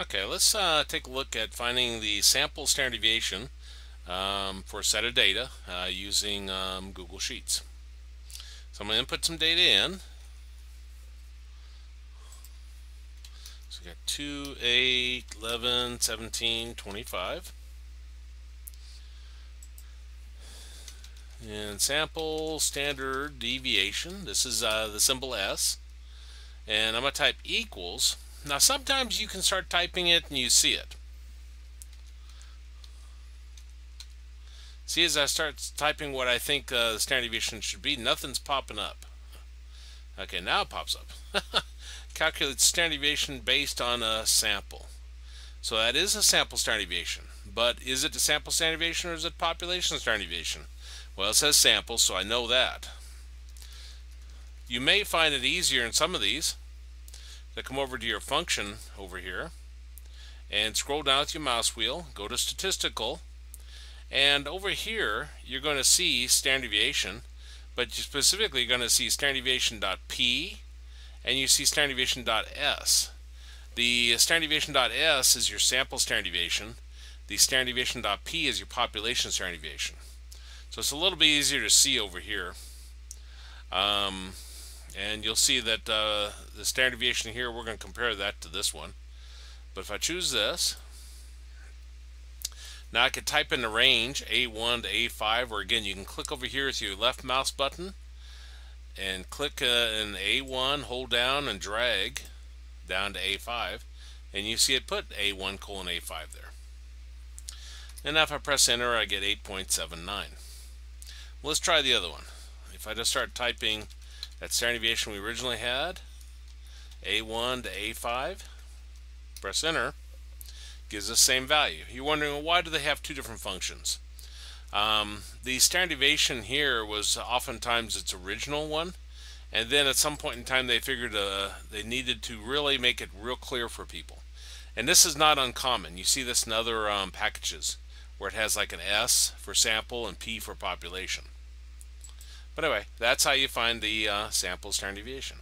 Okay, let's uh, take a look at finding the sample standard deviation um, for a set of data uh, using um, Google Sheets. So I'm going to input some data in. So we got 2, 8, 11, 17, 25. And sample standard deviation, this is uh, the symbol S. And I'm going to type equals now sometimes you can start typing it and you see it. See as I start typing what I think uh, the standard deviation should be, nothing's popping up. Okay, now it pops up. Calculate standard deviation based on a sample. So that is a sample standard deviation. But is it a sample standard deviation or is it population standard deviation? Well, it says sample, so I know that. You may find it easier in some of these to come over to your function over here and scroll down with your mouse wheel, go to statistical, and over here you're going to see standard deviation, but specifically you're going to see standard deviation.p and you see standard deviation.s. The standard deviation.s is your sample standard deviation. The standard deviation.p is your population standard deviation. So it's a little bit easier to see over here. Um, and you'll see that uh, the standard deviation here we're going to compare that to this one. But if I choose this now I could type in the range A1 to A5 or again you can click over here with your left mouse button and click uh, in A1 hold down and drag down to A5 and you see it put A1 colon A5 there. And now if I press enter I get 8.79 well, let's try the other one. If I just start typing that standard deviation we originally had, A1 to A5, press enter, gives the same value. You're wondering, well, why do they have two different functions? Um, the standard deviation here was oftentimes its original one, and then at some point in time they figured uh, they needed to really make it real clear for people. And this is not uncommon. You see this in other um, packages where it has like an S for sample and P for population. But anyway, that's how you find the uh, sample standard deviation.